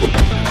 Oh.